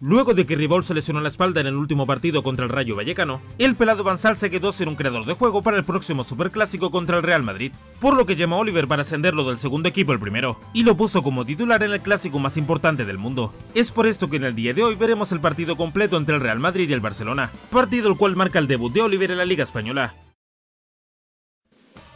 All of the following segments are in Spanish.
Luego de que Rival se lesionó la espalda en el último partido contra el Rayo Vallecano, el pelado Banzal se quedó sin un creador de juego para el próximo Superclásico contra el Real Madrid, por lo que llamó a Oliver para ascenderlo del segundo equipo al primero, y lo puso como titular en el clásico más importante del mundo. Es por esto que en el día de hoy veremos el partido completo entre el Real Madrid y el Barcelona, partido el cual marca el debut de Oliver en la Liga Española.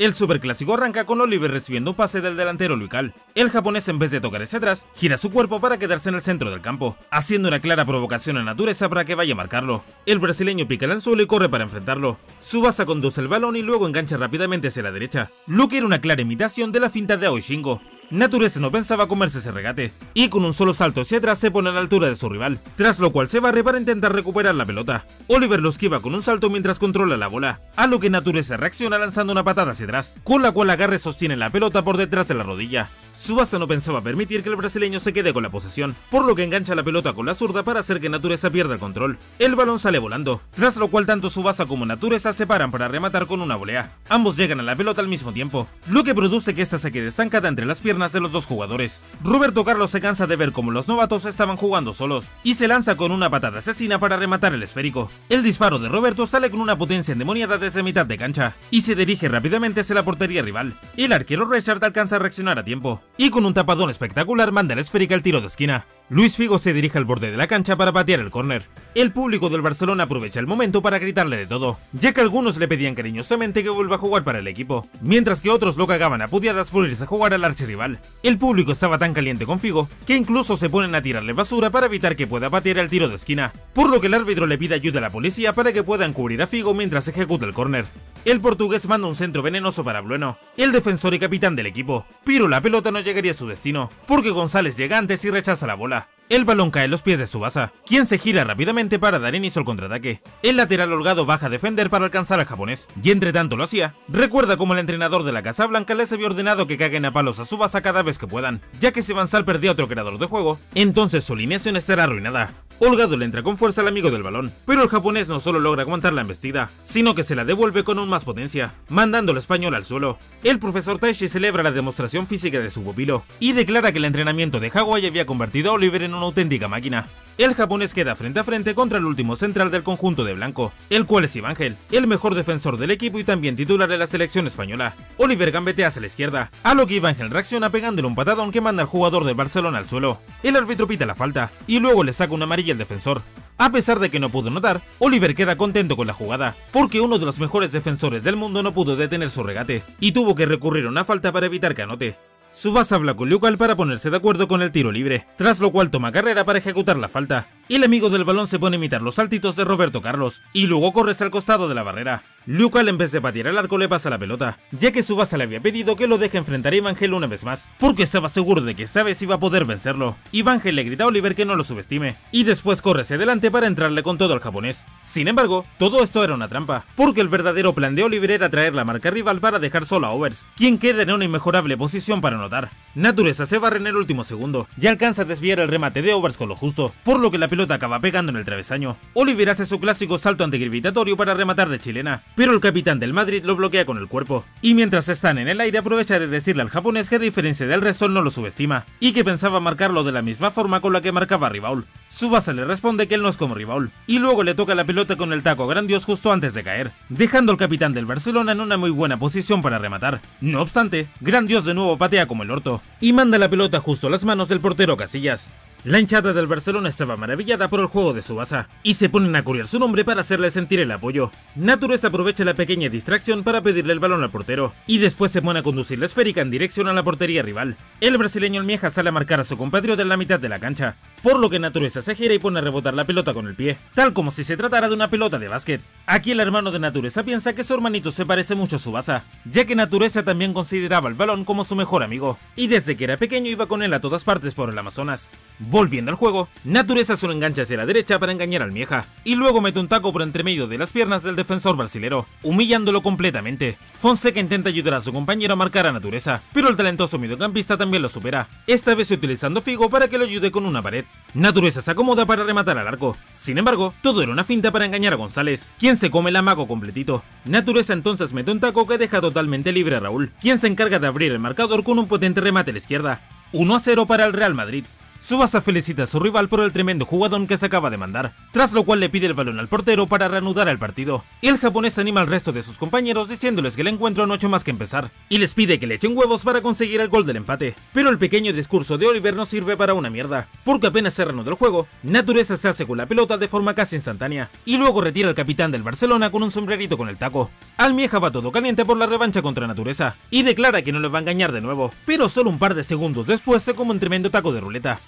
El superclásico arranca con Oliver recibiendo un pase del delantero Luical. El japonés en vez de tocar ese atrás, gira su cuerpo para quedarse en el centro del campo, haciendo una clara provocación a Natureza para que vaya a marcarlo. El brasileño pica el anzuelo y corre para enfrentarlo. Subasa conduce el balón y luego engancha rápidamente hacia la derecha. Lo que era una clara imitación de la finta de Aoshingo, Natureza no pensaba comerse ese regate, y con un solo salto hacia atrás se pone a la altura de su rival, tras lo cual se barre para intentar recuperar la pelota. Oliver lo esquiva con un salto mientras controla la bola, a lo que Natureza reacciona lanzando una patada hacia atrás, con la cual agarre sostiene la pelota por detrás de la rodilla. Subasa no pensaba permitir que el brasileño se quede con la posesión, por lo que engancha la pelota con la zurda para hacer que Natureza pierda el control. El balón sale volando, tras lo cual tanto Subasa como Natureza se paran para rematar con una volea. Ambos llegan a la pelota al mismo tiempo, lo que produce que esta se quede estancada entre las piernas de los dos jugadores. Roberto Carlos se cansa de ver cómo los novatos estaban jugando solos y se lanza con una patada asesina para rematar el esférico. El disparo de Roberto sale con una potencia endemoniada desde mitad de cancha y se dirige rápidamente hacia la portería rival. El arquero Richard alcanza a reaccionar a tiempo y con un tapadón espectacular manda el esférica al tiro de esquina. Luis Figo se dirige al borde de la cancha para patear el córner. El público del Barcelona aprovecha el momento para gritarle de todo, ya que algunos le pedían cariñosamente que vuelva a jugar para el equipo, mientras que otros lo cagaban a por irse a jugar al archirrival. El público estaba tan caliente con Figo que incluso se ponen a tirarle basura para evitar que pueda patear el tiro de esquina, por lo que el árbitro le pide ayuda a la policía para que puedan cubrir a Figo mientras ejecuta el córner. El portugués manda un centro venenoso para Bueno, el defensor y capitán del equipo, pero la pelota no llegaría a su destino, porque González llega antes y rechaza la bola. El balón cae a los pies de Subasa, quien se gira rápidamente para dar inicio al contraataque. El lateral holgado baja a defender para alcanzar al japonés, y entre tanto lo hacía, recuerda como el entrenador de la Casa Blanca les había ordenado que caguen a palos a Subasa cada vez que puedan, ya que si Sal perdía otro creador de juego, entonces su alineación estará arruinada. Holgado le entra con fuerza al amigo del balón, pero el japonés no solo logra aguantar la embestida, sino que se la devuelve con aún más potencia, mandando al español al suelo. El profesor Taishi celebra la demostración física de su pupilo y declara que el entrenamiento de Hawaii había convertido a Oliver en una auténtica máquina. El japonés queda frente a frente contra el último central del conjunto de blanco, el cual es Ivangel, el mejor defensor del equipo y también titular de la selección española. Oliver gambetea hacia la izquierda, a lo que Ivangel reacciona pegándole un patadón que manda al jugador del Barcelona al suelo. El árbitro pita la falta, y luego le saca una amarilla al defensor. A pesar de que no pudo notar, Oliver queda contento con la jugada, porque uno de los mejores defensores del mundo no pudo detener su regate, y tuvo que recurrir a una falta para evitar que anote. Subasa habla con Lucal para ponerse de acuerdo con el tiro libre, tras lo cual toma carrera para ejecutar la falta. El amigo del balón se pone a imitar los saltitos de Roberto Carlos, y luego corre al costado de la barrera. Lucal en vez de patear el arco le pasa la pelota, ya que Subasa le había pedido que lo deje enfrentar a Evangel una vez más, porque estaba seguro de que sabe si iba a poder vencerlo. Evangel le grita a Oliver que no lo subestime, y después corre adelante para entrarle con todo al japonés. Sin embargo, todo esto era una trampa, porque el verdadero plan de Oliver era traer la marca rival para dejar solo a Overs, quien queda en una inmejorable posición para anotar. Natureza se barre en el último segundo, y alcanza a desviar el remate de Overs con lo justo, por lo que la pelota acaba pegando en el travesaño. Oliver hace su clásico salto antigravitatorio para rematar de chilena, pero el capitán del Madrid lo bloquea con el cuerpo, y mientras están en el aire aprovecha de decirle al japonés que a diferencia del resto no lo subestima, y que pensaba marcarlo de la misma forma con la que marcaba a Ribaul. Subasa le responde que él no es como Ribaul, y luego le toca la pelota con el taco grandios justo antes de caer, dejando al capitán del Barcelona en una muy buena posición para rematar. No obstante, Grandios de nuevo patea como el orto, y manda la pelota justo a las manos del portero Casillas. La hinchada del Barcelona estaba maravillada por el juego de Subasa, y se ponen a curiar su nombre para hacerle sentir el apoyo. Naturez aprovecha la pequeña distracción para pedirle el balón al portero, y después se pone a conducir la esférica en dirección a la portería rival. El brasileño Almieja sale a marcar a su compatriota en la mitad de la cancha, por lo que Natureza se gira y pone a rebotar la pelota con el pie, tal como si se tratara de una pelota de básquet. Aquí el hermano de Natureza piensa que su hermanito se parece mucho a Subasa, ya que Natureza también consideraba el balón como su mejor amigo, y desde que era pequeño iba con él a todas partes por el Amazonas. Volviendo al juego, Natureza solo engancha hacia la derecha para engañar al Mieja, y luego mete un taco por entre medio de las piernas del defensor brasilero, humillándolo completamente. Fonseca intenta ayudar a su compañero a marcar a Natureza, pero el talentoso mediocampista también lo supera, esta vez utilizando Figo para que lo ayude con una pared. Natureza se acomoda para rematar al arco, sin embargo, todo era una finta para engañar a González, quien se come el amago completito. Natureza entonces mete un taco que deja totalmente libre a Raúl, quien se encarga de abrir el marcador con un potente remate a la izquierda. 1 a 0 para el Real Madrid. Subasa felicita a su rival por el tremendo jugadón que se acaba de mandar, tras lo cual le pide el balón al portero para reanudar el partido. El japonés anima al resto de sus compañeros diciéndoles que el encuentro no ha hecho más que empezar, y les pide que le echen huevos para conseguir el gol del empate. Pero el pequeño discurso de Oliver no sirve para una mierda, porque apenas se reanuda el juego, Natureza se hace con la pelota de forma casi instantánea, y luego retira al capitán del Barcelona con un sombrerito con el taco. Almieja va todo caliente por la revancha contra Natureza, y declara que no le va a engañar de nuevo, pero solo un par de segundos después se come un tremendo taco de ruleta.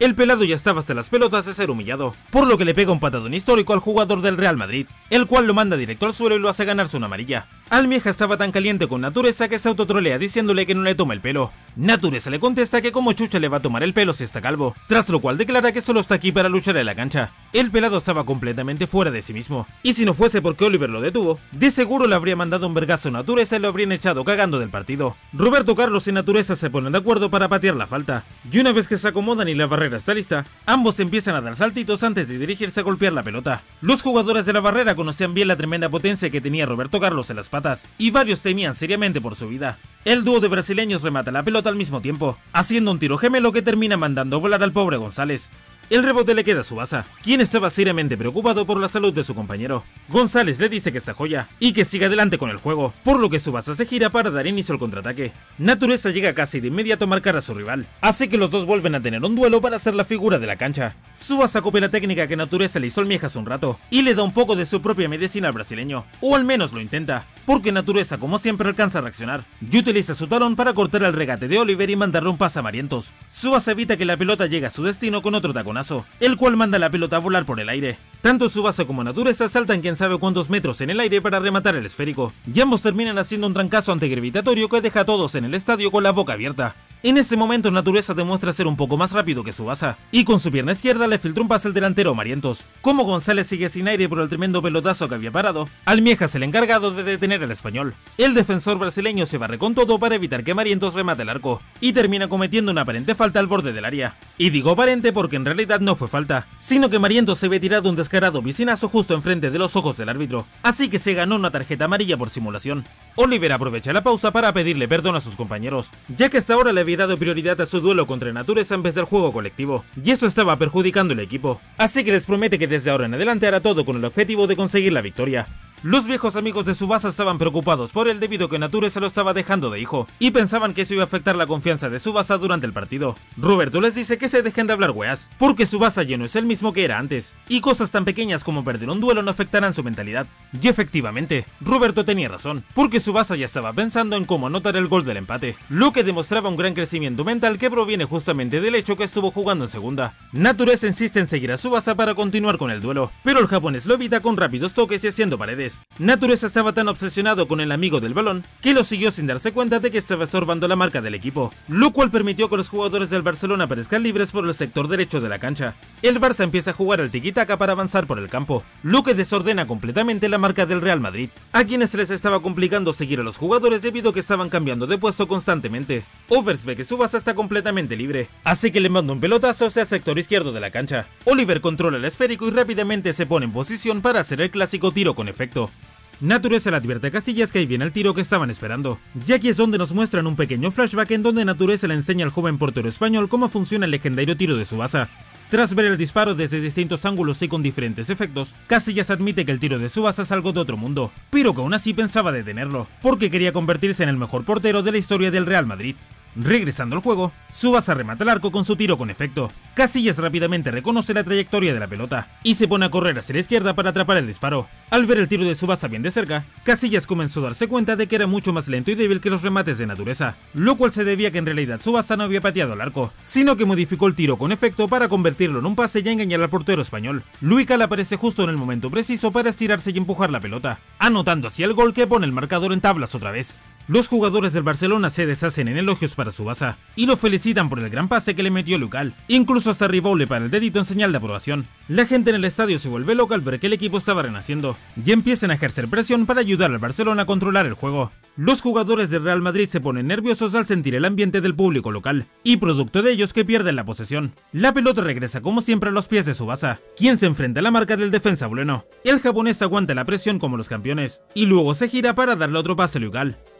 El pelado ya estaba hasta las pelotas de ser humillado, por lo que le pega un patadón histórico al jugador del Real Madrid, el cual lo manda directo al suelo y lo hace ganarse una amarilla. Almieja estaba tan caliente con Natureza que se autotrolea diciéndole que no le toma el pelo. Natureza le contesta que como chucha le va a tomar el pelo si está calvo, tras lo cual declara que solo está aquí para luchar en la cancha. El pelado estaba completamente fuera de sí mismo, y si no fuese porque Oliver lo detuvo, de seguro le habría mandado un vergazo a Natureza y lo habrían echado cagando del partido. Roberto Carlos y Natureza se ponen de acuerdo para patear la falta, y una vez que se acomodan y la barrera está lista, ambos empiezan a dar saltitos antes de dirigirse a golpear la pelota. Los jugadores de la barrera conocían bien la tremenda potencia que tenía Roberto Carlos en las patas, y varios temían seriamente por su vida. El dúo de brasileños remata la pelota al mismo tiempo, haciendo un tiro gemelo que termina mandando volar al pobre González. El rebote le queda a Subasa, quien estaba seriamente preocupado por la salud de su compañero. González le dice que está joya y que siga adelante con el juego, por lo que Subasa se gira para dar inicio al contraataque. Natureza llega casi de inmediato a marcar a su rival, así que los dos vuelven a tener un duelo para ser la figura de la cancha. Subasa copia la técnica que Natureza le hizo al Miejas un rato y le da un poco de su propia medicina al brasileño, o al menos lo intenta, porque Natureza como siempre alcanza a reaccionar y utiliza su talón para cortar el regate de Oliver y mandarle un pase a Marientos. Subasa evita que la pelota llegue a su destino con otro taconazo el cual manda la pelota a volar por el aire. Tanto Subasa como Natureza saltan quién sabe cuántos metros en el aire para rematar el esférico, y ambos terminan haciendo un trancazo antigravitatorio que deja a todos en el estadio con la boca abierta. En ese momento Natureza demuestra ser un poco más rápido que Subasa, y con su pierna izquierda le filtra un pase al delantero Marientos. Como González sigue sin aire por el tremendo pelotazo que había parado, Almieja es el encargado de detener al español. El defensor brasileño se barre con todo para evitar que Marientos remate el arco, y termina cometiendo una aparente falta al borde del área. Y digo aparente porque en realidad no fue falta, sino que Marientos se había tirado un descarado piscinazo justo enfrente de los ojos del árbitro, así que se ganó una tarjeta amarilla por simulación. Oliver aprovecha la pausa para pedirle perdón a sus compañeros, ya que hasta ahora le había dado prioridad a su duelo contra Natureza en vez del juego colectivo, y eso estaba perjudicando el equipo, así que les promete que desde ahora en adelante hará todo con el objetivo de conseguir la victoria. Los viejos amigos de Subasa estaban preocupados por él debido que Nature se lo estaba dejando de hijo, y pensaban que eso iba a afectar la confianza de Subasa durante el partido. Roberto les dice que se dejen de hablar weas, porque Subasa ya no es el mismo que era antes, y cosas tan pequeñas como perder un duelo no afectarán su mentalidad. Y efectivamente, Roberto tenía razón, porque Subasa ya estaba pensando en cómo anotar el gol del empate, lo que demostraba un gran crecimiento mental que proviene justamente del hecho que estuvo jugando en segunda. Natureza insiste en seguir a Subasa para continuar con el duelo, pero el japonés lo evita con rápidos toques y haciendo paredes. Natureza estaba tan obsesionado con el amigo del balón que lo siguió sin darse cuenta de que estaba estorbando la marca del equipo, lo cual permitió que los jugadores del Barcelona aparezcan libres por el sector derecho de la cancha. El Barça empieza a jugar al tiki-taka para avanzar por el campo, lo que desordena completamente la marca del Real Madrid, a quienes les estaba complicando seguir a los jugadores debido a que estaban cambiando de puesto constantemente. Overs ve que su base está completamente libre, así que le manda un pelotazo hacia el sector izquierdo de la cancha. Oliver controla el esférico y rápidamente se pone en posición para hacer el clásico tiro con efecto. Natureza le advierte a Casillas que ahí viene el tiro que estaban esperando. Y aquí es donde nos muestran un pequeño flashback en donde Natureza le enseña al joven portero español cómo funciona el legendario tiro de Subasa. Tras ver el disparo desde distintos ángulos y con diferentes efectos, Casillas admite que el tiro de Subasa es algo de otro mundo, pero que aún así pensaba detenerlo, porque quería convertirse en el mejor portero de la historia del Real Madrid. Regresando al juego, Subasa remata el arco con su tiro con efecto. Casillas rápidamente reconoce la trayectoria de la pelota y se pone a correr hacia la izquierda para atrapar el disparo. Al ver el tiro de Subasa bien de cerca, Casillas comenzó a darse cuenta de que era mucho más lento y débil que los remates de naturaleza, lo cual se debía que en realidad Subasa no había pateado el arco, sino que modificó el tiro con efecto para convertirlo en un pase y engañar al portero español. Luical aparece justo en el momento preciso para estirarse y empujar la pelota, anotando así el gol que pone el marcador en tablas otra vez. Los jugadores del Barcelona se deshacen en elogios para Subasa y lo felicitan por el gran pase que le metió Lucal. Incluso hasta le para el dedito en señal de aprobación. La gente en el estadio se vuelve loca al ver que el equipo estaba renaciendo y empiezan a ejercer presión para ayudar al Barcelona a controlar el juego. Los jugadores del Real Madrid se ponen nerviosos al sentir el ambiente del público local, y producto de ellos que pierden la posesión. La pelota regresa como siempre a los pies de Subasa, quien se enfrenta a la marca del defensa bueno. El japonés aguanta la presión como los campeones, y luego se gira para darle otro pase a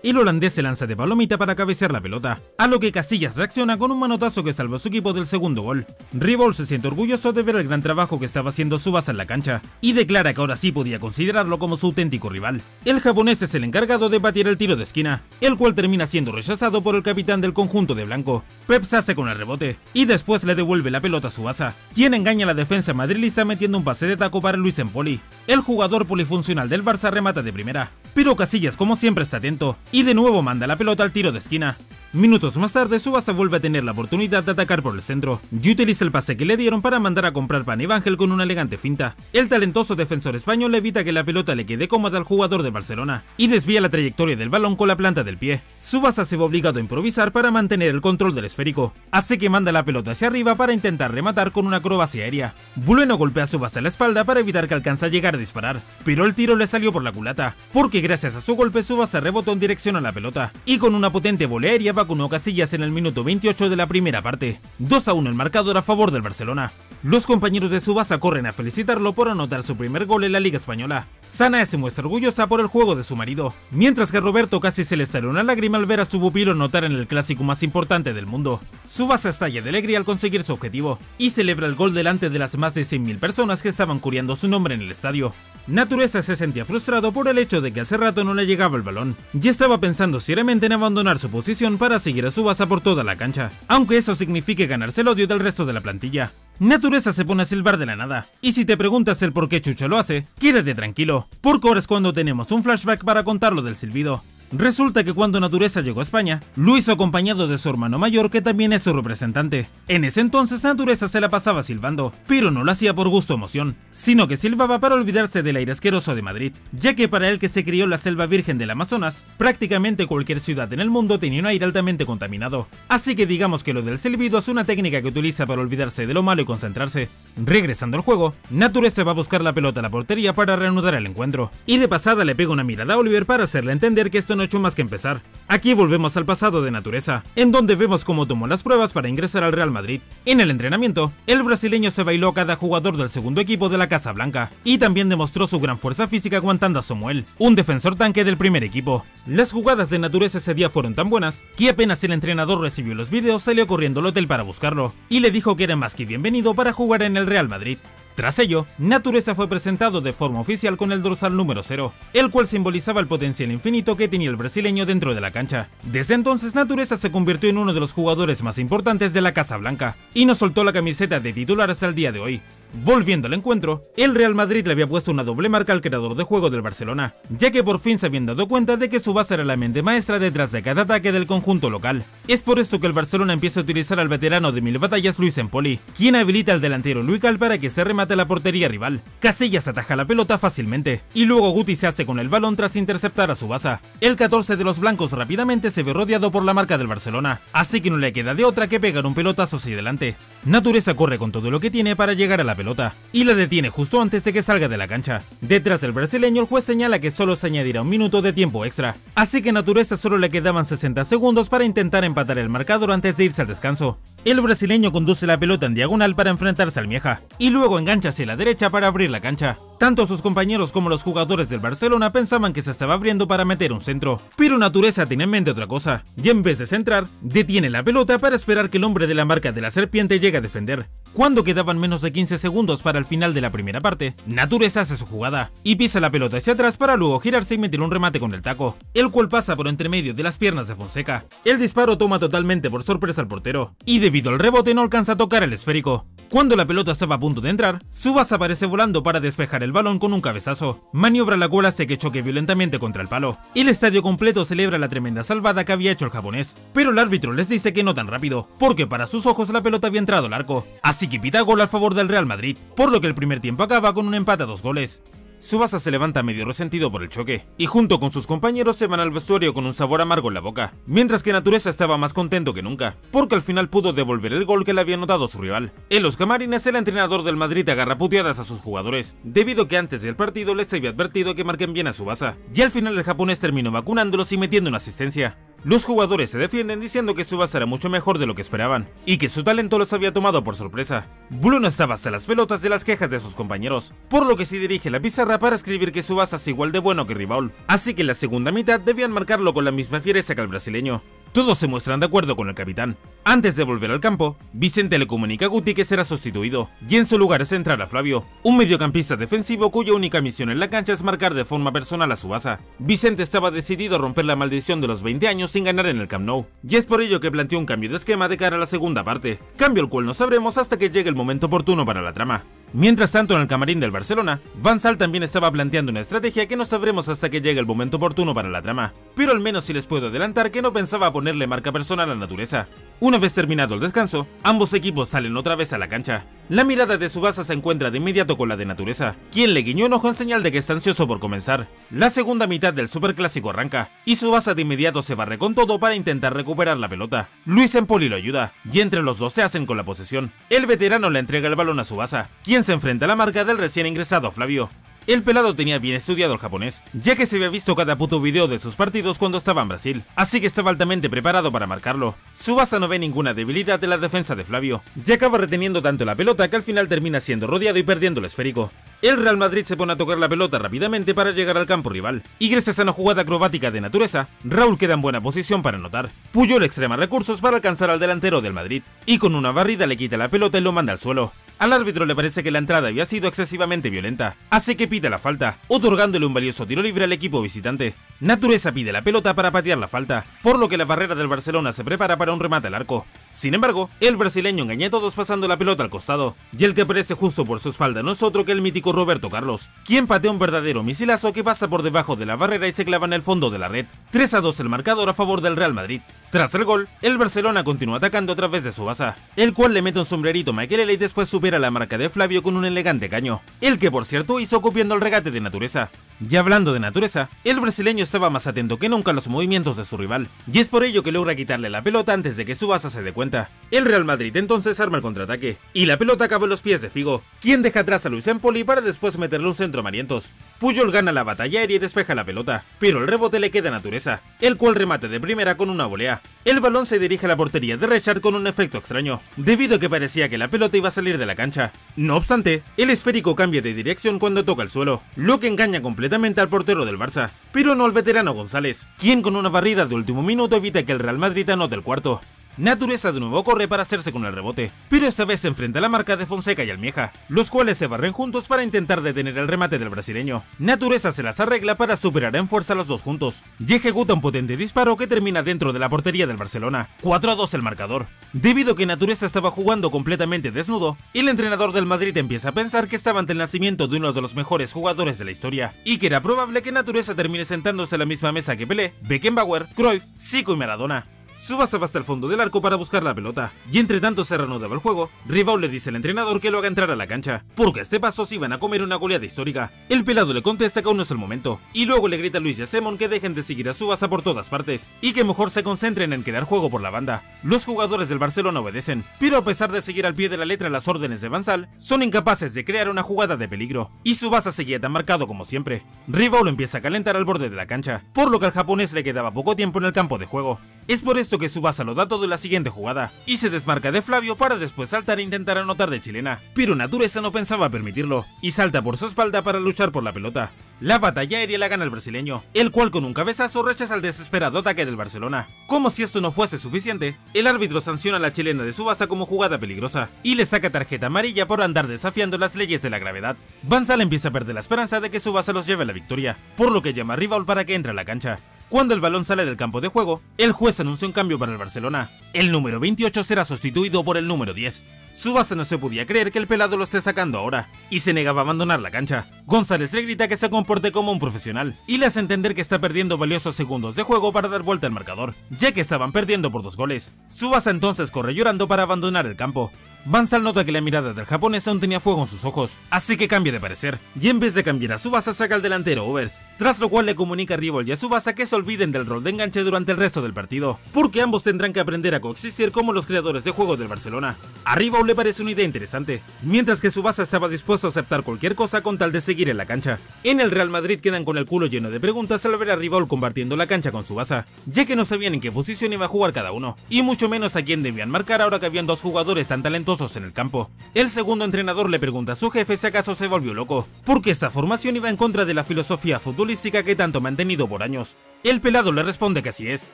Lugal. el holandés se lanza de palomita para cabecear la pelota, a lo que Casillas reacciona con un manotazo que salva a su equipo del segundo gol. Ribol se siente orgulloso de ver el gran trabajo que estaba haciendo Subasa en la cancha, y declara que ahora sí podía considerarlo como su auténtico rival. El japonés es el encargado de batir el tiro de esquina, el cual termina siendo rechazado por el capitán del conjunto de blanco. Pep se hace con el rebote, y después le devuelve la pelota a Subasa, quien engaña a la defensa madrilista metiendo un pase de taco para Luis Empoli. El jugador polifuncional del Barça remata de primera, pero Casillas como siempre está atento, y de nuevo manda la pelota al tiro de esquina. Minutos más tarde, Subasa vuelve a tener la oportunidad de atacar por el centro, y utiliza el pase que le dieron para mandar a comprar pan Evangel con una elegante finta. El talentoso defensor español evita que la pelota le quede cómoda al jugador de Barcelona, y desvía la trayectoria del balón con la planta del pie. Subasa se ve obligado a improvisar para mantener el control del esférico, así que manda la pelota hacia arriba para intentar rematar con una acrobacia aérea. Bueno golpea a Subasa en la espalda para evitar que alcance a llegar a disparar, pero el tiro le salió por la culata, porque gracias a su golpe Subasa rebotó en dirección a la pelota, y con una potente volea aérea vacunó Casillas en el minuto 28 de la primera parte. 2 a 1 el marcador a favor del Barcelona. Los compañeros de Subasa corren a felicitarlo por anotar su primer gol en la Liga Española. Sana se muestra orgullosa por el juego de su marido, mientras que a Roberto casi se le sale una lágrima al ver a su pupilo anotar en el clásico más importante del mundo. Subasa estalla de alegría al conseguir su objetivo, y celebra el gol delante de las más de 100.000 personas que estaban curiando su nombre en el estadio. Natureza se sentía frustrado por el hecho de que hace rato no le llegaba el balón, y estaba pensando seriamente en abandonar su posición para seguir a Subasa por toda la cancha, aunque eso signifique ganarse el odio del resto de la plantilla. Natureza se pone a silbar de la nada, y si te preguntas el por qué Chucho lo hace, quédate tranquilo, porque ahora es cuando tenemos un flashback para contarlo del silbido. Resulta que cuando Natureza llegó a España, lo hizo acompañado de su hermano mayor que también es su representante. En ese entonces Natureza se la pasaba silbando, pero no lo hacía por gusto o emoción, sino que silbaba para olvidarse del aire asqueroso de Madrid, ya que para él que se crió la selva virgen del Amazonas, prácticamente cualquier ciudad en el mundo tenía un aire altamente contaminado. Así que digamos que lo del silbido es una técnica que utiliza para olvidarse de lo malo y concentrarse. Regresando al juego, Natureza va a buscar la pelota a la portería para reanudar el encuentro, y de pasada le pega una mirada a Oliver para hacerle entender que esto no hecho más que empezar. Aquí volvemos al pasado de Natureza, en donde vemos cómo tomó las pruebas para ingresar al Real Madrid. En el entrenamiento, el brasileño se bailó a cada jugador del segundo equipo de la Casa Blanca, y también demostró su gran fuerza física aguantando a Samuel, un defensor tanque del primer equipo. Las jugadas de Natureza ese día fueron tan buenas, que apenas el entrenador recibió los vídeos salió corriendo al hotel para buscarlo, y le dijo que era más que bienvenido para jugar en el Real Madrid. Tras ello, Natureza fue presentado de forma oficial con el dorsal número 0, el cual simbolizaba el potencial infinito que tenía el brasileño dentro de la cancha. Desde entonces Natureza se convirtió en uno de los jugadores más importantes de la Casa Blanca, y no soltó la camiseta de titular hasta el día de hoy. Volviendo al encuentro, el Real Madrid le había puesto una doble marca al creador de juego del Barcelona, ya que por fin se habían dado cuenta de que su base era la mente maestra detrás de cada ataque del conjunto local. Es por esto que el Barcelona empieza a utilizar al veterano de mil batallas Luis Empoli, quien habilita al delantero Luical para que se remate la portería rival. Casillas ataja la pelota fácilmente, y luego Guti se hace con el balón tras interceptar a su base. El 14 de los blancos rápidamente se ve rodeado por la marca del Barcelona, así que no le queda de otra que pegar un pelotazo hacia adelante. Natureza corre con todo lo que tiene para llegar a la pelota, y la detiene justo antes de que salga de la cancha. Detrás del brasileño el juez señala que solo se añadirá un minuto de tiempo extra, así que Natureza solo le quedaban 60 segundos para intentar empatar el marcador antes de irse al descanso. El brasileño conduce la pelota en diagonal para enfrentarse al Mieja, y luego engancha hacia la derecha para abrir la cancha. Tanto sus compañeros como los jugadores del Barcelona pensaban que se estaba abriendo para meter un centro, pero Natureza tiene en mente otra cosa, y en vez de centrar, detiene la pelota para esperar que el hombre de la marca de la serpiente llegue a defender. Cuando quedaban menos de 15 segundos para el final de la primera parte, Natureza hace su jugada y pisa la pelota hacia atrás para luego girarse y meter un remate con el taco, el cual pasa por entre medio de las piernas de Fonseca. El disparo toma totalmente por sorpresa al portero, y debido al rebote no alcanza a tocar el esférico. Cuando la pelota estaba a punto de entrar, Subas aparece volando para despejar el balón con un cabezazo. Maniobra la cual hace que choque violentamente contra el palo. El estadio completo celebra la tremenda salvada que había hecho el japonés, pero el árbitro les dice que no tan rápido, porque para sus ojos la pelota había entrado al arco. Así que pita gol a favor del Real Madrid, por lo que el primer tiempo acaba con un empate a dos goles. Subasa se levanta medio resentido por el choque, y junto con sus compañeros se van al vestuario con un sabor amargo en la boca, mientras que Natureza estaba más contento que nunca, porque al final pudo devolver el gol que le había anotado su rival. En los camarines el entrenador del Madrid agarra puteadas a sus jugadores, debido que antes del partido les había advertido que marquen bien a Subasa, y al final el japonés terminó vacunándolos y metiendo una asistencia. Los jugadores se defienden diciendo que Subasa era mucho mejor de lo que esperaban, y que su talento los había tomado por sorpresa. Blue no estaba hasta las pelotas de las quejas de sus compañeros, por lo que se dirige la pizarra para escribir que Subasa es igual de bueno que Rival, así que en la segunda mitad debían marcarlo con la misma fiereza que el brasileño. Todos se muestran de acuerdo con el capitán. Antes de volver al campo, Vicente le comunica a Guti que será sustituido, y en su lugar es entrar a Flavio, un mediocampista defensivo cuya única misión en la cancha es marcar de forma personal a Subasa. Vicente estaba decidido a romper la maldición de los 20 años sin ganar en el Camp Nou, y es por ello que planteó un cambio de esquema de cara a la segunda parte, cambio el cual no sabremos hasta que llegue el momento oportuno para la trama. Mientras tanto, en el camarín del Barcelona, Van Sal también estaba planteando una estrategia que no sabremos hasta que llegue el momento oportuno para la trama, pero al menos si les puedo adelantar que no pensaba ponerle marca personal a la naturaleza. Una vez terminado el descanso, ambos equipos salen otra vez a la cancha. La mirada de Subasa se encuentra de inmediato con la de Natureza, quien le guiñó un ojo en señal de que está ansioso por comenzar. La segunda mitad del superclásico arranca, y Subasa de inmediato se barre con todo para intentar recuperar la pelota. Luis Empoli lo ayuda, y entre los dos se hacen con la posesión. El veterano le entrega el balón a Subasa, quien se enfrenta a la marca del recién ingresado Flavio. El pelado tenía bien estudiado el japonés, ya que se había visto cada puto video de sus partidos cuando estaba en Brasil, así que estaba altamente preparado para marcarlo. Subasa no ve ninguna debilidad de la defensa de Flavio, ya acaba reteniendo tanto la pelota que al final termina siendo rodeado y perdiendo el esférico. El Real Madrid se pone a tocar la pelota rápidamente para llegar al campo rival, y gracias a una jugada acrobática de naturaleza, Raúl queda en buena posición para anotar. Puyol extrema recursos para alcanzar al delantero del Madrid, y con una barrida le quita la pelota y lo manda al suelo. Al árbitro le parece que la entrada había sido excesivamente violenta, así que pide la falta, otorgándole un valioso tiro libre al equipo visitante. Natureza pide la pelota para patear la falta, por lo que la barrera del Barcelona se prepara para un remate al arco. Sin embargo, el brasileño engaña a todos pasando la pelota al costado, y el que aparece justo por su espalda no es otro que el mítico Roberto Carlos, quien patea un verdadero misilazo que pasa por debajo de la barrera y se clava en el fondo de la red. 3 a 2 el marcador a favor del Real Madrid. Tras el gol, el Barcelona continúa atacando a través de su base, el cual le mete un sombrerito a Makelele y después supera la marca de Flavio con un elegante caño, el que por cierto hizo copiando el regate de naturaleza. Ya hablando de naturaleza, el brasileño estaba más atento que nunca a los movimientos de su rival, y es por ello que logra quitarle la pelota antes de que su base se dé cuenta. El Real Madrid entonces arma el contraataque, y la pelota acaba en los pies de Figo, quien deja atrás a Luis Empoli para después meterle un centro Marientos. Puyol gana la batalla aérea y despeja la pelota, pero el rebote le queda a naturaleza, el cual remate de primera con una volea. El balón se dirige a la portería de Richard con un efecto extraño, debido a que parecía que la pelota iba a salir de la cancha. No obstante, el esférico cambia de dirección cuando toca el suelo, lo que engaña completamente al portero del Barça, pero no al veterano González, quien con una barrida de último minuto evita que el Real Madrid anote el cuarto. Natureza de nuevo corre para hacerse con el rebote, pero esta vez se enfrenta a la marca de Fonseca y Almieja, los cuales se barren juntos para intentar detener el remate del brasileño. Natureza se las arregla para superar en fuerza a los dos juntos, y ejecuta un potente disparo que termina dentro de la portería del Barcelona, 4 a 2 el marcador. Debido a que Natureza estaba jugando completamente desnudo, el entrenador del Madrid empieza a pensar que estaba ante el nacimiento de uno de los mejores jugadores de la historia, y que era probable que Natureza termine sentándose a la misma mesa que Pelé, Beckenbauer, Cruyff, Zico y Maradona. Subasa va hasta el fondo del arco para buscar la pelota, y entre tanto se reanudaba el juego, Rival le dice al entrenador que lo haga entrar a la cancha, porque a este paso se iban a comer una goleada histórica. El pelado le contesta que aún no es el momento, y luego le grita a Luis y a Semon que dejen de seguir a Subasa por todas partes, y que mejor se concentren en crear juego por la banda. Los jugadores del Barcelona obedecen, pero a pesar de seguir al pie de la letra las órdenes de Bansal, son incapaces de crear una jugada de peligro, y Subasa seguía tan marcado como siempre. Rival lo empieza a calentar al borde de la cancha, por lo que al japonés le quedaba poco tiempo en el campo de juego. Es por esto que Subasa lo da todo en la siguiente jugada, y se desmarca de Flavio para después saltar e intentar anotar de chilena, pero Natureza no pensaba permitirlo, y salta por su espalda para luchar por la pelota. La batalla aérea la gana el brasileño, el cual con un cabezazo rechaza el desesperado ataque del Barcelona. Como si esto no fuese suficiente, el árbitro sanciona a la chilena de Subasa como jugada peligrosa, y le saca tarjeta amarilla por andar desafiando las leyes de la gravedad. Banzal empieza a perder la esperanza de que Subasa los lleve a la victoria, por lo que llama a Rival para que entre a la cancha. Cuando el balón sale del campo de juego, el juez anuncia un cambio para el Barcelona. El número 28 será sustituido por el número 10. Subasa no se podía creer que el pelado lo esté sacando ahora, y se negaba a abandonar la cancha. González le grita que se comporte como un profesional, y le hace entender que está perdiendo valiosos segundos de juego para dar vuelta al marcador, ya que estaban perdiendo por dos goles. Subasa entonces corre llorando para abandonar el campo. Van Sal nota que la mirada del japonés aún tenía fuego en sus ojos, así que cambia de parecer, y en vez de cambiar a Subasa saca al delantero Overs, tras lo cual le comunica a Rival y a Subasa que se olviden del rol de enganche durante el resto del partido, porque ambos tendrán que aprender a coexistir como los creadores de juego del Barcelona. A Rival le parece una idea interesante, mientras que Subasa estaba dispuesto a aceptar cualquier cosa con tal de seguir en la cancha. En el Real Madrid quedan con el culo lleno de preguntas al ver a Rival compartiendo la cancha con Subasa, ya que no sabían en qué posición iba a jugar cada uno, y mucho menos a quién debían marcar ahora que habían dos jugadores tan talentosos en el campo. El segundo entrenador le pregunta a su jefe si acaso se volvió loco, porque esta formación iba en contra de la filosofía futbolística que tanto ha mantenido por años. El pelado le responde que así es,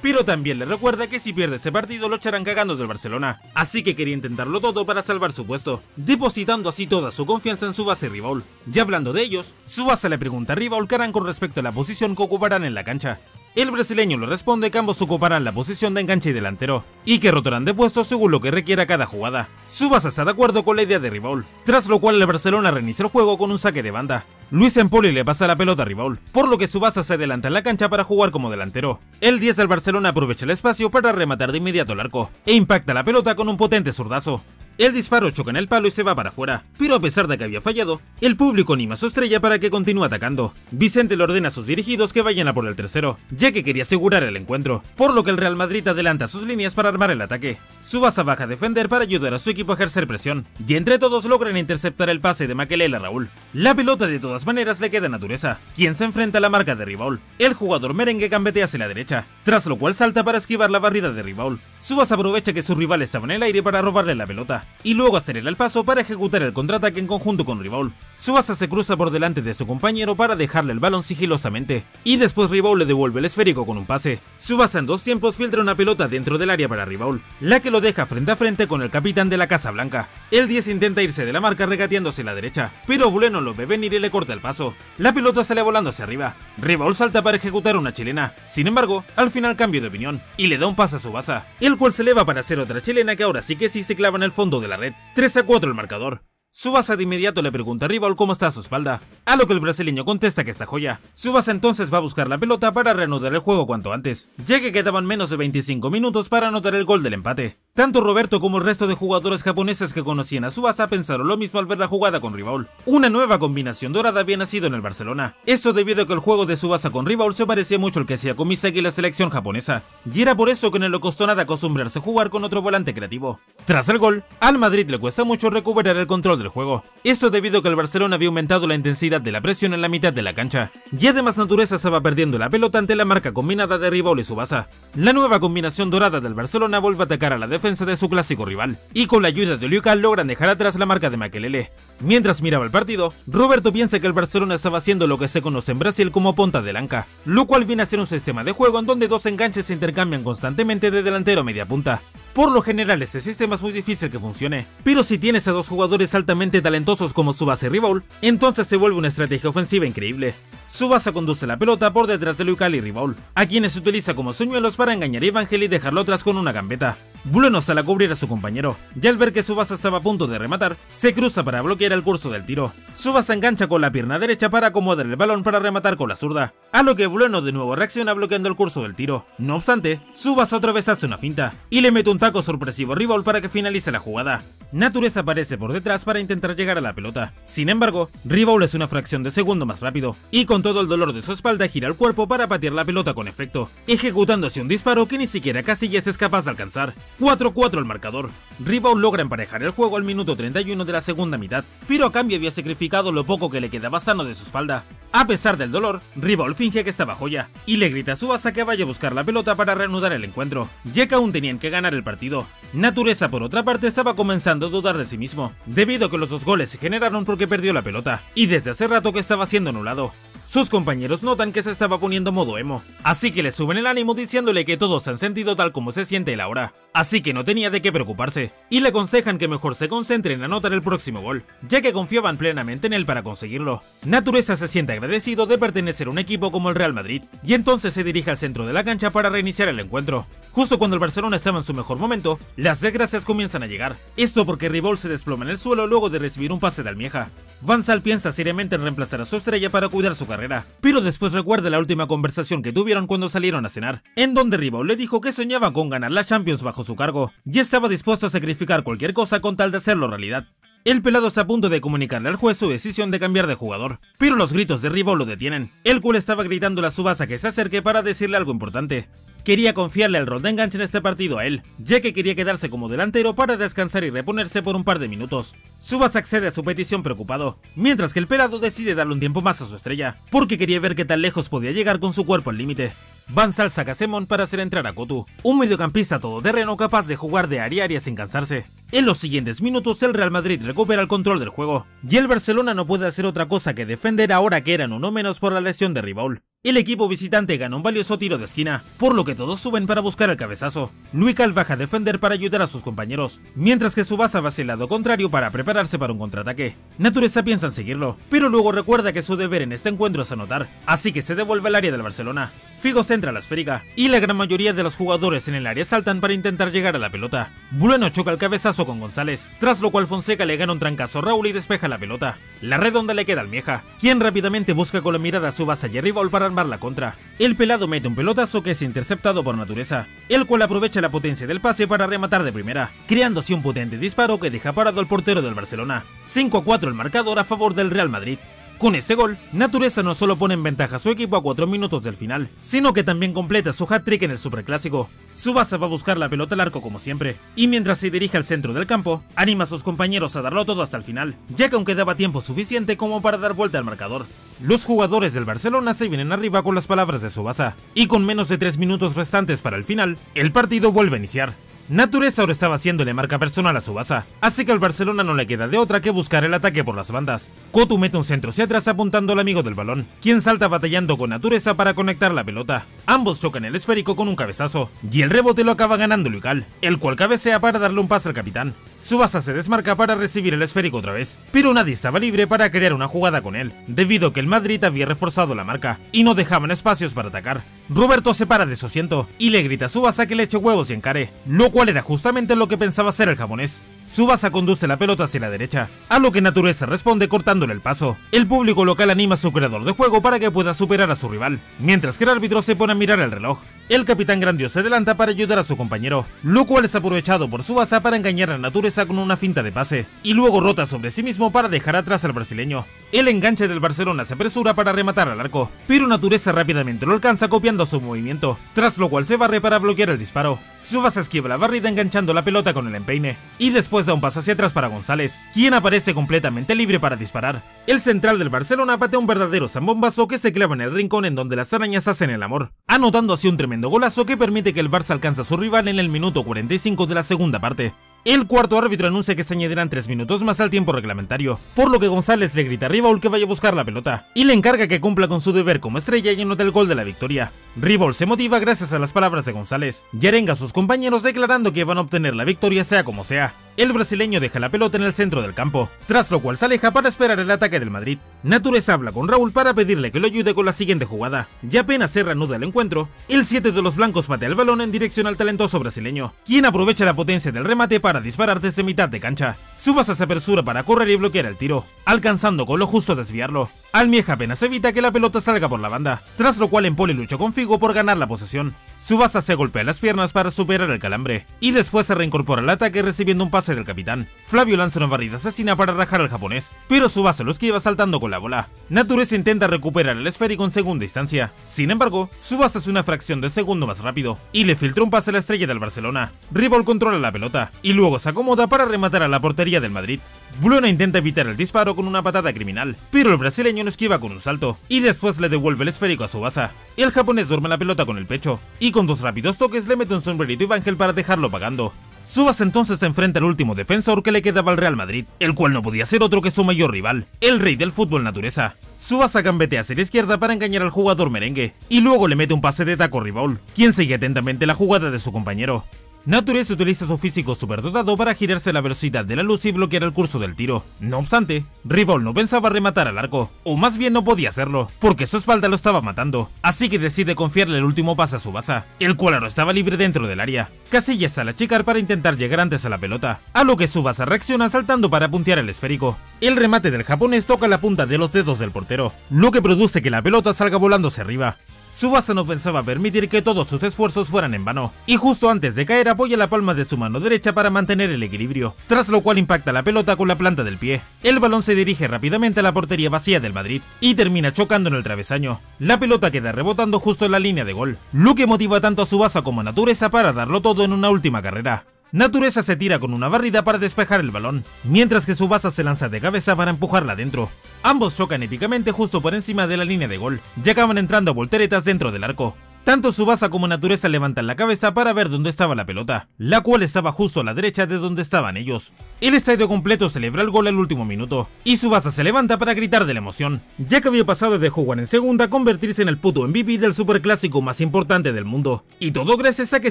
pero también le recuerda que si pierde ese partido lo echarán cagando del Barcelona, así que quería intentarlo todo para salvar su puesto, depositando así toda su confianza en su base rival. Ya hablando de ellos, su base le pregunta a Rival qué harán con respecto a la posición que ocuparán en la cancha, el brasileño le responde que ambos ocuparán la posición de enganche y delantero, y que rotarán de puesto según lo que requiera cada jugada. Subasa está de acuerdo con la idea de Rival, tras lo cual el Barcelona reinicia el juego con un saque de banda. Luis Empoli le pasa la pelota a Rival, por lo que Subasa se adelanta en la cancha para jugar como delantero. El 10 del Barcelona aprovecha el espacio para rematar de inmediato el arco, e impacta la pelota con un potente zurdazo. El disparo choca en el palo y se va para afuera, pero a pesar de que había fallado, el público anima a su estrella para que continúe atacando. Vicente le ordena a sus dirigidos que vayan a por el tercero, ya que quería asegurar el encuentro, por lo que el Real Madrid adelanta sus líneas para armar el ataque. Subasa baja a defender para ayudar a su equipo a ejercer presión, y entre todos logran interceptar el pase de Maquelele a Raúl. La pelota de todas maneras le queda a Natureza, quien se enfrenta a la marca de Rival. El jugador merengue gambetea hacia la derecha, tras lo cual salta para esquivar la barrida de Rival. Subasa aprovecha que su rival estaba en el aire para robarle la pelota, y luego acelera el paso para ejecutar el contraataque en conjunto con Rival. Subasa se cruza por delante de su compañero para dejarle el balón sigilosamente, y después Rival le devuelve el esférico con un pase. Subasa en dos tiempos filtra una pelota dentro del área para Rival, la que lo deja frente a frente con el capitán de la Casa Blanca. El 10 intenta irse de la marca regateándose la derecha, pero Buleno lo ve venir y le corta el paso. La pelota sale volando hacia arriba. Rival salta para ejecutar una chilena, sin embargo, al final cambia de opinión, y le da un pase a Subasa, el cual se eleva para hacer otra chilena que ahora sí que sí se clava en el fondo de la red. 3 a 4 el marcador. Subasa de inmediato le pregunta a Rival cómo está a su espalda, a lo que el brasileño contesta que está joya. Subasa entonces va a buscar la pelota para reanudar el juego cuanto antes, ya que quedaban menos de 25 minutos para anotar el gol del empate. Tanto Roberto como el resto de jugadores japoneses que conocían a Subasa pensaron lo mismo al ver la jugada con Rival. Una nueva combinación dorada había nacido en el Barcelona. Eso debido a que el juego de Subasa con Rival se parecía mucho al que hacía con Misaki y la selección japonesa. Y era por eso que no le costó nada acostumbrarse a jugar con otro volante creativo. Tras el gol, al Madrid le cuesta mucho recuperar el control del juego. Eso debido a que el Barcelona había aumentado la intensidad de la presión en la mitad de la cancha. Y además Natureza estaba perdiendo la pelota ante la marca combinada de Rival y Subasa. La nueva combinación dorada del Barcelona vuelve a atacar a la defensa de su clásico rival, y con la ayuda de Luka logran dejar atrás la marca de Makelele. Mientras miraba el partido, Roberto piensa que el Barcelona estaba haciendo lo que se conoce en Brasil como ponta de lanca, lo cual viene a ser un sistema de juego en donde dos enganches se intercambian constantemente de delantero a media punta. Por lo general este sistema es muy difícil que funcione, pero si tienes a dos jugadores altamente talentosos como Subasa y Rival, entonces se vuelve una estrategia ofensiva increíble. Subasa conduce la pelota por detrás de Lucal y Rival, a quienes utiliza como señuelos para engañar a Evangel y dejarlo atrás con una gambeta. Buleno sale a cubrir a su compañero, y al ver que Subasa estaba a punto de rematar, se cruza para bloquear el curso del tiro. Subasa engancha con la pierna derecha para acomodar el balón para rematar con la zurda, a lo que Buleno de nuevo reacciona bloqueando el curso del tiro. No obstante, Subasa otra vez hace una finta, y le mete un taco sorpresivo a Rival para que finalice la jugada. Natureza aparece por detrás para intentar llegar a la pelota. Sin embargo, Rival es una fracción de segundo más rápido, y con todo el dolor de su espalda gira el cuerpo para patear la pelota con efecto, ejecutando así un disparo que ni siquiera Casillas es capaz de alcanzar. 4-4 el marcador. Rival logra emparejar el juego al minuto 31 de la segunda mitad, pero a cambio había sacrificado lo poco que le quedaba sano de su espalda. A pesar del dolor, Rival finge que estaba joya, y le grita a Subasa que vaya a buscar la pelota para reanudar el encuentro, ya que aún tenían que ganar el partido. Natureza por otra parte estaba comenzando dudar de sí mismo, debido a que los dos goles se generaron porque perdió la pelota, y desde hace rato que estaba siendo anulado. Sus compañeros notan que se estaba poniendo modo emo, así que le suben el ánimo diciéndole que todos se han sentido tal como se siente él ahora, así que no tenía de qué preocuparse, y le aconsejan que mejor se concentre en anotar el próximo gol, ya que confiaban plenamente en él para conseguirlo. Natureza se siente agradecido de pertenecer a un equipo como el Real Madrid, y entonces se dirige al centro de la cancha para reiniciar el encuentro. Justo cuando el Barcelona estaba en su mejor momento, las desgracias comienzan a llegar, esto porque Ribol se desploma en el suelo luego de recibir un pase de Almieja. Van Sal piensa seriamente en reemplazar a su estrella para cuidar su carrera, pero después recuerda la última conversación que tuvieron cuando salieron a cenar, en donde Ribol le dijo que soñaba con ganar la Champions bajo su cargo, y estaba dispuesto a sacrificar cualquier cosa con tal de hacerlo realidad. El pelado está a punto de comunicarle al juez su decisión de cambiar de jugador, pero los gritos de Ribol lo detienen, el cual estaba gritando a Subasa que se acerque para decirle algo importante. Quería confiarle el rol de enganche en este partido a él, ya que quería quedarse como delantero para descansar y reponerse por un par de minutos. Subasa accede a su petición preocupado, mientras que el pelado decide darle un tiempo más a su estrella, porque quería ver qué tan lejos podía llegar con su cuerpo al límite. Van saca a Casemon para hacer entrar a Kotu, un mediocampista todoterreno capaz de jugar de área a área sin cansarse. En los siguientes minutos el Real Madrid recupera el control del juego, y el Barcelona no puede hacer otra cosa que defender ahora que eran uno menos por la lesión de Ribaul. El equipo visitante gana un valioso tiro de esquina, por lo que todos suben para buscar el cabezazo. Luical baja a defender para ayudar a sus compañeros, mientras que Subasa va hacia el lado contrario para prepararse para un contraataque. Natureza piensa en seguirlo, pero luego recuerda que su deber en este encuentro es anotar, así que se devuelve al área del Barcelona. Figo centra la esférica, y la gran mayoría de los jugadores en el área saltan para intentar llegar a la pelota. Bueno choca el cabezazo con González, tras lo cual Fonseca le gana un trancazo a Raúl y despeja la pelota. La redonda le queda al Mieja, quien rápidamente busca con la mirada a Subasa y a Rival para la contra. El pelado mete un pelotazo que es interceptado por Natureza, el cual aprovecha la potencia del pase para rematar de primera, creando así un potente disparo que deja parado al portero del Barcelona. 5 a 4 el marcador a favor del Real Madrid. Con este gol, Natureza no solo pone en ventaja a su equipo a 4 minutos del final, sino que también completa su hat-trick en el Superclásico. Subasa va a buscar la pelota al arco como siempre, y mientras se dirige al centro del campo, anima a sus compañeros a darlo todo hasta el final, ya que aún quedaba tiempo suficiente como para dar vuelta al marcador. Los jugadores del Barcelona se vienen arriba con las palabras de Subasa, y con menos de 3 minutos restantes para el final, el partido vuelve a iniciar. Natureza ahora estaba haciéndole marca personal a Subasa, así que al Barcelona no le queda de otra que buscar el ataque por las bandas. Kotu mete un centro hacia atrás apuntando al amigo del balón, quien salta batallando con Natureza para conectar la pelota. Ambos chocan el esférico con un cabezazo, y el rebote lo acaba ganando Luical, el cual cabecea para darle un pase al capitán. Subasa se desmarca para recibir el esférico otra vez, pero nadie estaba libre para crear una jugada con él, debido a que el Madrid había reforzado la marca, y no dejaban espacios para atacar. Roberto se para de su asiento, y le grita a Subasa que le eche huevos y encare, lo cual era justamente lo que pensaba hacer el japonés. Subasa conduce la pelota hacia la derecha, a lo que Natureza responde cortándole el paso. El público local anima a su creador de juego para que pueda superar a su rival, mientras que el árbitro se pone mirar el reloj. El capitán Grandio se adelanta para ayudar a su compañero, lo cual es aprovechado por Subasa para engañar a Natureza con una finta de pase, y luego rota sobre sí mismo para dejar atrás al brasileño. El enganche del Barcelona se apresura para rematar al arco, pero Natureza rápidamente lo alcanza copiando su movimiento, tras lo cual se barre para bloquear el disparo. Subasa esquiva la barrida enganchando la pelota con el empeine, y después da un paso hacia atrás para González, quien aparece completamente libre para disparar. El central del Barcelona patea un verdadero zambombazo que se clava en el rincón en donde las arañas hacen el amor, anotando así un tremendo golazo que permite que el Barça alcance a su rival en el minuto 45 de la segunda parte. El cuarto árbitro anuncia que se añadirán 3 minutos más al tiempo reglamentario, por lo que González le grita a Ribaul que vaya a buscar la pelota, y le encarga que cumpla con su deber como estrella y anota el gol de la victoria. Ribaul se motiva gracias a las palabras de González, y arenga a sus compañeros declarando que van a obtener la victoria sea como sea. El brasileño deja la pelota en el centro del campo, tras lo cual se aleja para esperar el ataque del Madrid. Natureza habla con Raúl para pedirle que lo ayude con la siguiente jugada, y apenas se reanuda el encuentro, el 7 de los blancos patea el balón en dirección al talentoso brasileño, quien aprovecha la potencia del remate para disparar desde mitad de cancha. Subasa se apresura para correr y bloquear el tiro, alcanzando con lo justo desviarlo. Almieja apenas evita que la pelota salga por la banda, tras lo cual Empoli lucha con Figo por ganar la posesión. Subasa se golpea las piernas para superar el calambre, y después se reincorpora al ataque recibiendo un del capitán. Flavio lanza una barrida asesina para rajar al japonés, pero Subasa lo esquiva saltando con la bola. Natureza intenta recuperar el esférico en segunda instancia. Sin embargo, Subasa es una fracción de segundo más rápido, y le filtra un pase a la estrella del Barcelona. Rival controla la pelota, y luego se acomoda para rematar a la portería del Madrid. Bluena intenta evitar el disparo con una patada criminal, pero el brasileño lo esquiva con un salto, y después le devuelve el esférico a Subasa. El japonés duerme la pelota con el pecho, y con dos rápidos toques le mete un sombrerito y Evangel para dejarlo pagando. Subasa entonces se enfrenta al último defensor que le quedaba al Real Madrid, el cual no podía ser otro que su mayor rival, el rey del fútbol natureza. Subasa gambetea hacia la izquierda para engañar al jugador merengue, y luego le mete un pase de taco rival, quien sigue atentamente la jugada de su compañero. Naturez utiliza su físico superdotado para girarse a la velocidad de la luz y bloquear el curso del tiro. No obstante, Rival no pensaba rematar al arco, o más bien no podía hacerlo, porque su espalda lo estaba matando, así que decide confiarle el último pase a Subasa, el cual ahora estaba libre dentro del área. Casillas sale a para intentar llegar antes a la pelota, a lo que Subasa reacciona saltando para puntear el esférico. El remate del japonés toca la punta de los dedos del portero, lo que produce que la pelota salga volando hacia arriba. Subasa no pensaba permitir que todos sus esfuerzos fueran en vano, y justo antes de caer apoya la palma de su mano derecha para mantener el equilibrio, tras lo cual impacta la pelota con la planta del pie. El balón se dirige rápidamente a la portería vacía del Madrid, y termina chocando en el travesaño. La pelota queda rebotando justo en la línea de gol, lo que motiva tanto a Subasa como a Natureza para darlo todo en una última carrera. Natureza se tira con una barrida para despejar el balón, mientras que Subasa se lanza de cabeza para empujarla dentro. Ambos chocan épicamente justo por encima de la línea de gol, y acaban entrando a volteretas dentro del arco. Tanto Subasa como Natureza levantan la cabeza para ver dónde estaba la pelota, la cual estaba justo a la derecha de donde estaban ellos. El estadio completo celebra el gol al último minuto, y Subasa se levanta para gritar de la emoción, ya que había pasado de jugar en segunda a convertirse en el puto MVP del superclásico más importante del mundo. Y todo gracias a que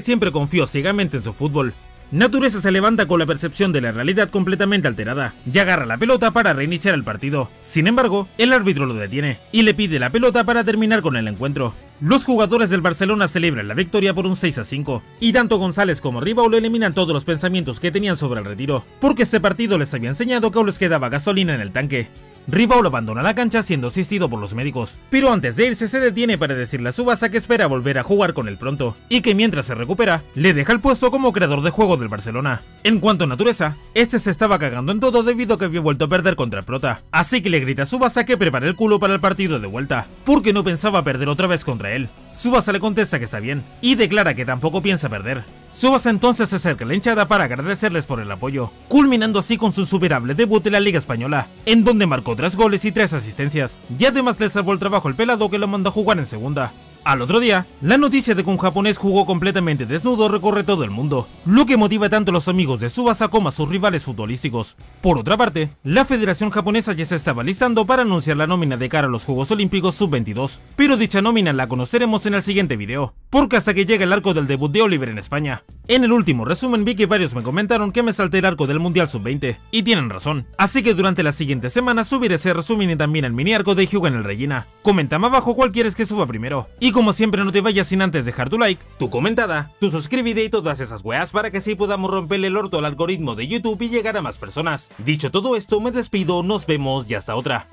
siempre confió ciegamente en su fútbol. Natureza se levanta con la percepción de la realidad completamente alterada y agarra la pelota para reiniciar el partido. Sin embargo, el árbitro lo detiene y le pide la pelota para terminar con el encuentro. Los jugadores del Barcelona celebran la victoria por un 6 a 5, y tanto González como Ribaul eliminan todos los pensamientos que tenían sobre el retiro, porque este partido les había enseñado que aún les quedaba gasolina en el tanque. Rivaul abandona la cancha siendo asistido por los médicos, pero antes de irse se detiene para decirle a Subasa que espera volver a jugar con él pronto, y que mientras se recupera, le deja el puesto como creador de juego del Barcelona. En cuanto a Natureza, este se estaba cagando en todo debido a que había vuelto a perder contra Prota, así que le grita a Subasa que prepare el culo para el partido de vuelta, porque no pensaba perder otra vez contra él. Subasa le contesta que está bien, y declara que tampoco piensa perder. Subasa entonces se acerca a la hinchada para agradecerles por el apoyo, culminando así con su insuperable debut en la Liga Española, en donde marcó 3 goles y 3 asistencias, y además le salvó el trabajo el pelado que lo mandó a jugar en segunda. Al otro día, la noticia de que un japonés jugó completamente desnudo recorre todo el mundo, lo que motiva tanto a los amigos de Subasa como a sus rivales futbolísticos. Por otra parte, la Federación Japonesa ya se estaba listando para anunciar la nómina de cara a los Juegos Olímpicos Sub-22, pero dicha nómina la conoceremos en el siguiente video, porque hasta que llega el arco del debut de Oliver en España. En el último resumen vi que varios me comentaron que me salté el arco del Mundial Sub-20, y tienen razón, así que durante las siguientes semanas subiré ese resumen y también el mini arco de Hyuga en el Regina. Coméntame abajo cuál quieres que suba primero, y como siempre no te vayas sin antes dejar tu like, tu comentada, tu suscribida y todas esas weas para que así podamos romperle el orto al algoritmo de YouTube y llegar a más personas. Dicho todo esto, me despido, nos vemos y hasta otra.